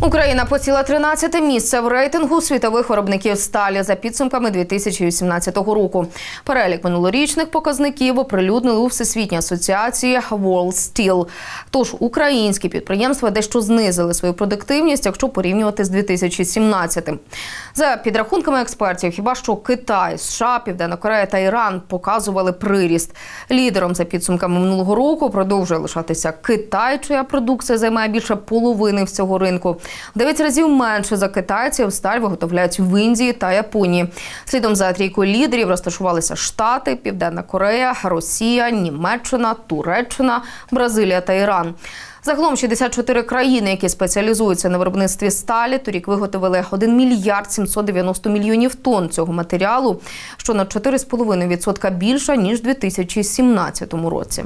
Україна посіла 13 місце в рейтингу світових виробників сталі за підсумками 2018 року. Перелік минулорічних показників оприлюднили у Всесвітній асоціації World Steel. Тож українські підприємства дещо знизили свою продуктивність, якщо порівнювати з 2017-м. За підрахунками експертів, хіба що Китай, США, Південна Корея та Іран показували приріст. Лідером за підсумками минулого року продовжує лишатися Китай, чия продукція займає більше половини всього ринку. Дев'ять разів менше за китайців сталь виготовляють в Індії та Японії. Слідом за трійкою лідерів розташувалися Штати, Південна Корея, Росія, Німеччина, Туреччина, Бразилія та Іран. Загалом 64 країни, які спеціалізуються на виробництві сталі, торік виготовили 1 мільярд 790 мільйонів тонн цього матеріалу, що на 4,5% більше ніж у 2017 році.